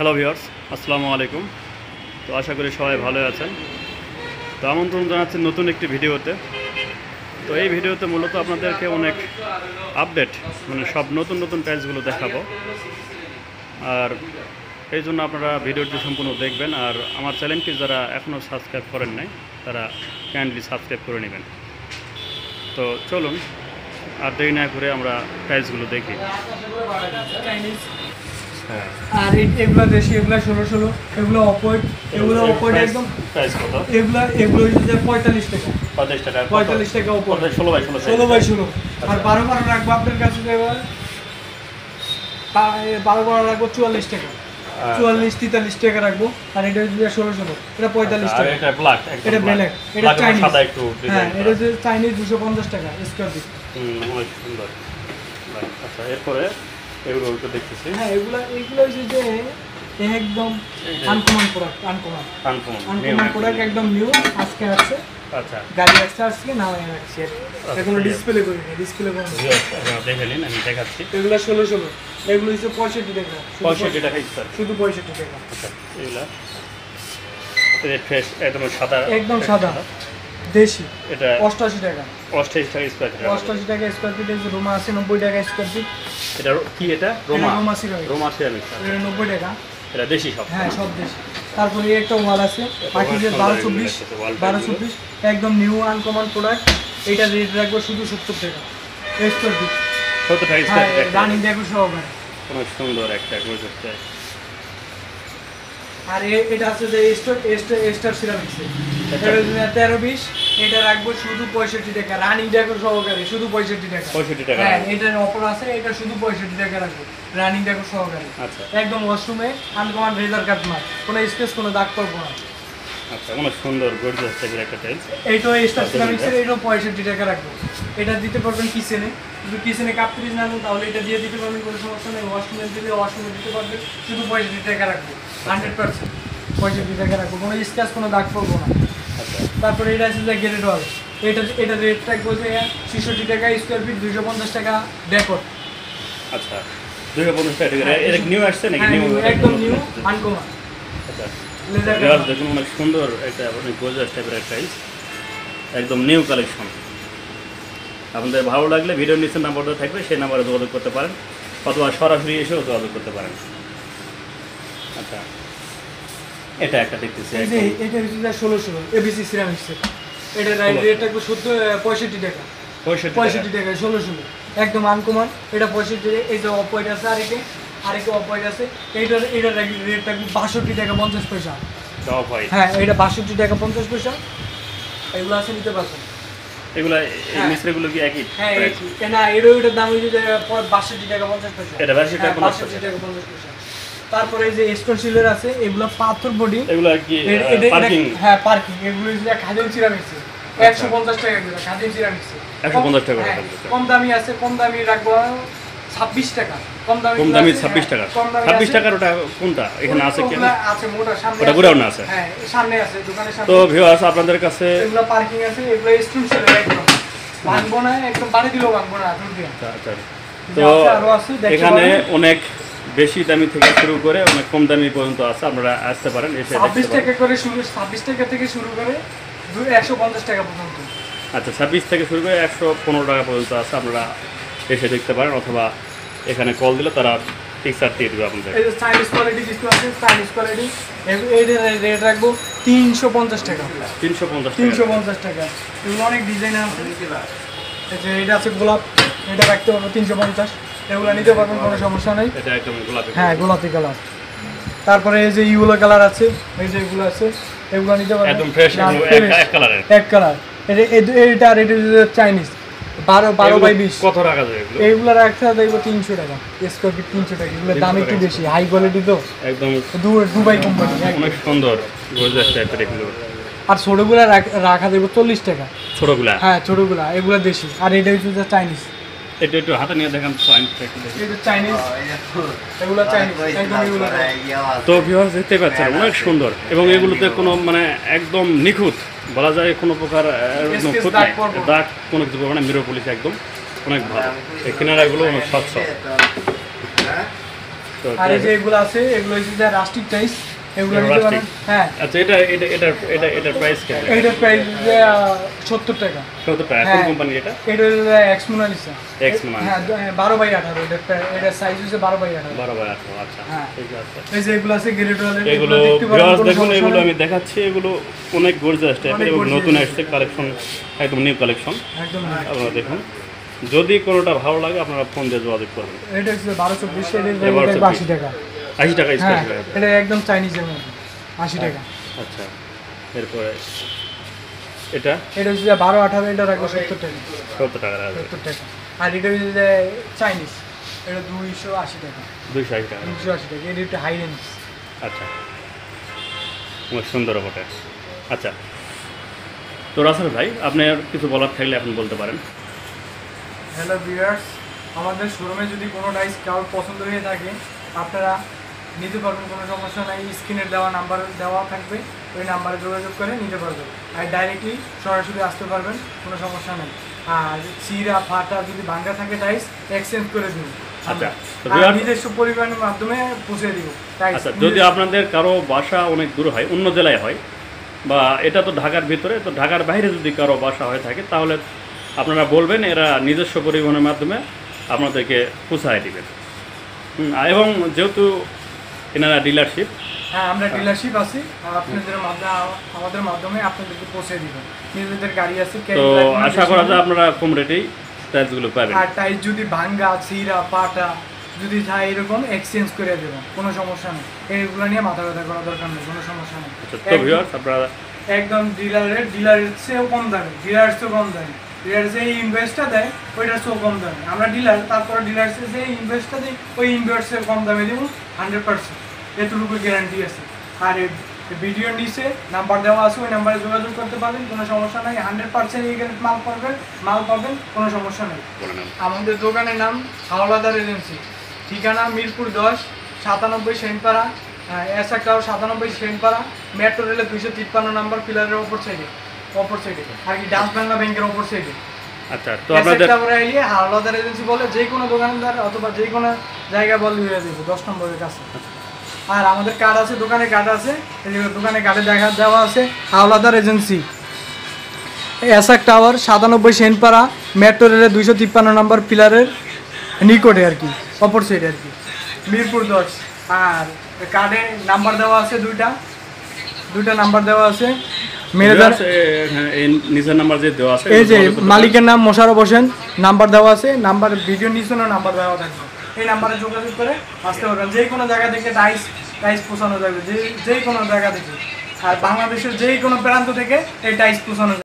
Hello viewers আসসালামু আলাইকুম তো আশা করি সবাই ভালো আছেন। তো আমন্ত্রণ জানাচ্ছি নতুন একটি ভিডিওতে। তো এই ভিডিওতে মূলত আপনাদেরকে অনেক আপডেট মানে সব নতুন নতুন টাইলসগুলো দেখাবো। আর এই জন্য আপনারা ভিডিওটি সম্পূর্ণ দেখবেন। আর আমার চ্যানেলটি যারা এখনও সাবস্ক্রাইব করেন নাই, তারা কাইন্ডলি সাবস্ক্রাইব করে নেবেন। তো চলুন, আর দেরি না করে আমরা টাইলসগুলো দেখি। আর এ- এগুলো দেশি এগুলো ষোলো ষোলো এগুলো অপোয়েট এগুলো অপোয়েট একদম প্রাইস কত? এগুলো এগুলো হচ্ছে পঁয়তাল্লিশ টাকা। পঁয়তাল্লিশ টাকা পঁয়তাল্লিশ টাকা উপর ষোলো বাই ষোলো ষোলো বাই ষোলো। আর বারো বারো রাখব আপনার কাছে বারো বারো রাখব চুয়াল্লিশ টাকা। চুয়াল্লিশ তেতাল্লিশ টাকা রাখব। আর এটা হচ্ছে ষোলো ষোলো এটা পঁয়তাল্লিশ টাকা। এটা ব্ল্যাক এটা ব্ল্যাক এটা চাইনিজ হ্যাঁ এটা হচ্ছে চাইনিজ দুশো পঞ্চাশ টাকা স্কোয়ার ফিট অনেক সুন্দর। আচ্ছা এরপরে এগুলো একটু দেখতেছি হ্যাঁ এগুলা এগুলো হচ্ছে যে একদম uncommon product uncommon uncommon uncommon product একদম নিউ আজকে আছে। আচ্ছা। গাড়ি আসছে না আমি রাখছি। এগুলো ডিসপ্লে করি ডিসপ্লে করি দেখে নিন আমি দেখাচ্ছি। এগুলো ষোলো ষোলো। এগুলো হচ্ছে পঁয়ষট্টি টাকা। পঁয়ষট্টি টাকা স্যার শুধু পঁয়ষট্টি টাকা। আচ্ছা এগুলা। ফ্রেশ একদম সাদা। একদম সাদা। দেশি। এটা অষ্টআশি টাকা। অষ্টাইশ টাকা স্কোয়ার ফিট অষ্টআশি টাকা স্কোয়ার ফিট রুমা আছে নব্বই টাকা স্কোয়ার ফিট এটা কি এটা? Roma. Roma ceramic Roma ceramic এটা নব্বই টাকা। এটা দেশি সব। হ্যাঁ সব দেশি। তারপরে একটা ওয়াল আছে পাখিদের বারো চব্বিশ বারো চব্বিশ একদম নিউ আনকমন প্রোডাক্ট এটা রেট রাখব শুধু সত্তর টাকা। স্কোয়ার ফিট কত টাকা স্কোয়ার ফিট রানিং দেখো সহকারে অনেক সুন্দর একটা গোজর আর এটা আছে যে স্টার স্টার স্টার সিরামিক্স তেরো বিশ। এটা রাখব শুধু পঁয়ষট্টি টাকা রানিং দেখো সহকারে শুধু পঁয়ষট্টি টাকা। পঁয়ষট্টি টাকা হ্যাঁ এটার অফার আছে এটা শুধু পঁয়ষট্টি টাকা রাখব রানিং দেখো সহকারে। আচ্ছা। একদম ওয়াশরুমে আনকমান রেজার কাট মার কোনো স্পেস কোনো দাগ পড়ব না। আচ্ছা অনেক সুন্দর গর্জিয়াস টাইপের একটা টাইলস এইটাও স্টার সিরামিক্সের এটাও পঁয়ষট্টি টাকা রাখব। এটা দিতে পারবেন কিচেনে যদি কিচেনে কাপ ফ্রিজ না নেন তাহলে এটা দিয়ে দিতে পারবেন কোনো সমস্যা নেই। ওয়াশরুমে দিলে ওয়াশরুমে দিতে পারবেন। শুধু পঁয়ষট্টি টাকা রাখব হান্ড্রেড পার্সেন্ট পঁয়ষট্টি টাকা রাখব কোনো স্ক্যাচ কোনো দাগ পড়ব না। তারপরে এটা আছে যে গেটেড ওয়াল এটা এটা রেট থাকব যে ছেষট্টি টাকা স্কোয়ার ফিট দুইশো পঞ্চাশ টাকা ডেকর আচ্ছা। দুইশো পঞ্চাশ টাকা এটা নিউ আসছে নাকি হ্যাঁ নিউ একদম নিউ আনকমন আচ্ছা। দেখুন অনেক সুন্দর একটা অনেক গোজাস টাইপের একটা একদম নিউ কালেকশন আপনাদের ভালো লাগলে ভিডিওর নিচে নাম্বারটা থাকবে সেই নাম্বারে যোগাযোগ করতে পারেন। অথবা সরাসরি এসেও যোগাযোগ করতে পারেন। আচ্ছা। এটা একটা দেখতেছি এই যে এটা হচ্ছে যে ষোলো ষোলো এবিসি সিরামিক্সের এটা ষোলো। রেট থাকবে শুদ্ধ পঁয়ষট্টি টাকা। পঁয়ষট্টি টাকা। টাকা ষোলো ষোলো একদম আনকমন এটা পঁয়ষট্টি টাকা। এই যে অপয়েট আছে আরেকে আরেকে অপয়েট আছে। এইটার এটার রেট থাকবে বাষট্টি টাকা পঞ্চাশ পয়সা। টপ হয়। হ্যাঁ এটা বাষট্টি টাকা পঞ্চাশ পয়সা। এগুলো আছে নিতে পারছেন এগুলা এই হ্যাঁ। মিস্ত্রিগুলো কি একই? হ্যাঁ price? এই- না এরও এটার দাম প- বাষট্টি টাকা পঞ্চাশ পয়সা। এটা 62 টাকা হ্যাঁ, 50 বাষট্টি টাকা পঞ্চাশ পয়সা। তারপরে এই যে স্টোন সিলের আছে এগুলো পাথর বডি এগুলো কি পার্কিং হ্যাঁ পার্কিং এগুলো হচ্ছে খাদিম সিরামিক্স একশো পঞ্চাশ টাকা করে খাদিম সিরামিক্স 150 টাকা হ্যাঁ। কম দামি আছে কম দামি রাখব ছাব্বিশ টাকা। কম দামি কম দামি ছাব্বিশ টাকা। কম দামি ছাব্বিশ আছে। টাকার ওটা কোনটা? এখানে আছে কি? আছে মোটা সামনে ওটা। গোডাউনে আছে? হ্যাঁ সামনে আছে দোকানের সামনে। তো ভিউয়ার্স আপনাদের কাছে এগুলো পার্কিং আছে এগুলো স্টোন সিলের একদম। ভাঙবো না একদম বাড়ি দিলেও ভাঙবো না আচ্ছা, আচ্ছা। তো এখানে অনেক বেশি দামি থেকে শুরু করে অনেক কম দামি পর্যন্ত আছে আপনারা আসতে পারেন এসে ছাব্বিশ টাকা করে শুরু ছাব্বিশ টাকা থেকে শুরু করে একশো পঞ্চাশ টাকা পর্যন্ত। আচ্ছা ছাব্বিশ থেকে শুরু করে একশো পনেরো টাকা পর্যন্ত আছে আপনারা এসে দেখতে পারেন অথবা এখানে কল দিলে তারা পিকচার দিয়ে দেবে আপনাদের। এই যে চাইনিজ কোয়ালিটি কিছু আছে চাইনিজ কোয়ালিটি রেট রাখব তিনশো পঞ্চাশ টাকা। তিনশো পঞ্চাশ তিনশো পঞ্চাশ টাকা। এগুলো অনেক ডিজাইন আছে। এই যে এটা আছে গোলাপ। এটা রাখতে পারব তিনশো পঞ্চাশ। এগুলো নিতে পারবেন কোনো সমস্যা নেই। হ্যাঁ গোলাপি কালার তারপরে এই যে ইউলো কালার আছে এই যে এগুলো আছে এগুলো নিতে পারবেন। একদম ফ্রেশ এক কালার এটা আর এটা চাইনিজ বারো বারো বাই বিশ। কত টাকা এগুলো? এইগুলো রাখতে দেখব তিনশো টাকা। স্কোয়ার ফিট তিনশো টাকা। এগুলোর দাম একটু। বেশি। হাই কোয়ালিটি তো। একদম দুবাই কোম্পানি অনেক সুন্দর। এগুলো। আর ছোটগুলা রাখ- রাখা দেবো চল্লিশ টাকা। ছোটগুলা? হ্যাঁ ছোটগুলা। এগুলো দেশি। আর এটা হচ্ছে চাইনিজ এটা একটু হাতে নিয়ে দেখান এগুলো তো ভিউয়ার্স দেখতে পাচ্ছেন অনেক সুন্দর। এবং এগুলোতে কোনো মানে একদম নিখুঁত বলা যায় কোনো প্রকার দাগ কোনো কিছু পড়বে না মিরো পুলিশ একদম অনেক ভালো। এই কিনারাগুলো অনেক স্বচ্ছ। তো। আর এই যে এগুলো আছে এগুলো হচ্ছে যে রাস্টিক টাইস এগুলো এগুলো নিতে পারেন rustic? হ্যাঁ। আচ্ছা এটা এটা এটার এটা এটার প্রাইস কেমন? এইটার প্রাইস যে সত্তর টাকা। কত টাকা। কোন। কোম্পানি এটা? এটা হচ্ছে এক্স মোনালিসা হ্যাঁ দ- বারো বাই আঠারো। এটা এটার সাইজ হচ্ছে বারো বাই আঠারো। বারো বাই আঠারো আচ্ছা। ঠিক আছে। এই যে এগুলো আছে গ্রেডওয়ালের এগুলো দেখতে পারেন ভিউয়ার্স কোনো দেখুন এগুলো আমি দেখাচ্ছি এগুলো অনেক টাইপের এবং নতুন আসছে কালেকশন একদম নিউ কালেকশন একদম আপনারা দেখুন। যদি কোনোটা ভালো লাগে আপনারা ফোন দিয়ে যোগাযোগ করবেন এটা হচ্ছে বারো চব্বিশ এর টাকা। আশি টাকা হ্যাঁ এটা একদম চাইনিজের মধ্যে আশি টাকা। আচ্ছা এরপরে এটা? এটা হচ্ছে যে বারো আঠারো এটা রাখব সত্তর টাকা। সত্তর টাকা সত্তর টাকা। আর এটা হচ্ছে চাইনিজ এটা দুইশো আশি টাকা। দুইশো আশি টাকা। দুইশো আশি টাকা এটা একটু হাই রেঞ্জ আচ্ছা অনেক সুন্দর বটে। আচ্ছা তো রাসেল ভাই আপনার কিছু বলার থাকলে আপনি বলতে পারেন। হ্যালো ভিউয়ার্স আমাদের শোরুমে যদি কোনো ডাইস কারোর পছন্দ হয়ে থাকে আপনারা নিতে পারবেন কোনো সমস্যা নাই। স্ক্রিনের দেওয়া নাম্বার দেওয়া থাকবে। ওই নাম্বারে যোগাযোগ করে নিতে পারবেন আর ডাইরেক্টলি সরাসরি আসতে পারবেন কোনো সমস্যা নেই। আর চিরা ফাটা যদি ভাঙ্গা থাকে ডাইস এক্সচেঞ্জ করে দিন। আচ্ছা, পরিবহনের মাধ্যমে পৌঁছে দিব। আচ্ছা যদি আপনাদের কারও বাসা অনেক দূর হয় অন্য জেলায় হয় বা এটা তো ঢাকার ভিতরে তো ঢাকার বাইরে যদি কারও বাসা হয়ে থাকে তাহলে আপনারা বলবেন এরা নিজস্ব পরিবহনের মাধ্যমে আপনাদেরকে পৌঁছায় দিবেন। এবং যেহেতু এনারা ডিলারশিপ হ্যাঁ আমরা ডিলারশিপ আছি। আপনাদের আমাদের মাধ্যমে আপনাদেরকে পৌঁছে দিব। নিজেদের গাড়ি আছে তো আশা করা যায় আপনারা কম রেটেই টাইলসগুলো পাবেন। আর টাইস যদি ভাঙ্গা ছিঁড়া পাটা যদি চাই এরকম এক্সচেঞ্জ করে দেবো কোনো সমস্যা নেই। এইগুলো নিয়ে মাথা ব্যথা করা দরকার নেই কোনো সমস্যা নেই। আচ্ছা তো ভিউয়ার্স আপনারা একদম ডিলারের ডিলারের চেয়েও কম দামে ডিলারের চেয়েও কম দামে। ডিলার যে ইনভেস্টটা দেয় ওইটার চেয়েও কম দামে। আমরা ডিলার তারপরে ডিলার যে ইনভেস্টটা দিই ওই ইনভেস্টের কম দামে দিব হান্ড্রেড পার্সেন্ট এতটুকু গ্যারান্টি আছে। আর ভিডিওর নিচে নাম্বার দেওয়া আছে ওই নাম্বারে যোগাযোগ করতে পারবেন কোনো সমস্যা নেই। হান্ড্রেড পার্সেন্ট এই মাল পাবেন মাল পাবেন কোনো সমস্যা নেই। আমাদের দোকানের নাম হাওলাদার এজেন্সি। ঠিকানা মিরপুর দশ সাতানব্বই সেনপাড়া এসা টাওয়ার সাতানব্বই সেনপাড়া মেট্রো রেলের দুইশো তিপ্পান্ন নাম্বার পিলারের ওপর সাইডে। অপর সাইডে আর কি ডান্স বাংলা ব্যাংকের ওপর সাইডে আচ্ছা তো আপনাদের এলিয়ে হাওলাদার এজেন্সি বলে যে কোনো দোকানদার অথবা যে কোনো জায়গায় হয়ে দশ নম্বরের কাছে। আর আমাদের কার্ড আছে দোকানে কার্ড আছে দোকানে কার্ডে দেখা দেওয়া আছে হাওলাদার এজেন্সি এসআক টাওয়ার সাতানব্বই সেনপাড়া মেট্রো রেলের দুইশো তিপ্পান্ন নম্বর পিলারের নিকটে আর কি অপর সাইডে আর কি। মিরপুর দশ। আর কার্ডে নাম্বার দেওয়া আছে দুইটা। দুইটা নাম্বার দেওয়া আছে। হ্যাঁ, এই নিচের নাম্বার যে দেওয়া আছে এই যে মালিকের নাম মোশারফ হোসেন নাম্বার দেওয়া আছে নাম্বার ভিডিও নিচেও নাম্বার দেওয়া থাকবে। এই নাম্বারে যোগাযোগ করে আসতে পারবেন যে কোনো জায়গা থেকে টাইস টাইস পোষানো যাবে যে যে কোনো জায়গা থেকে। আর বাংলাদেশের যে কোনো প্রান্ত থেকে এই টাইস পোষানো যাবে।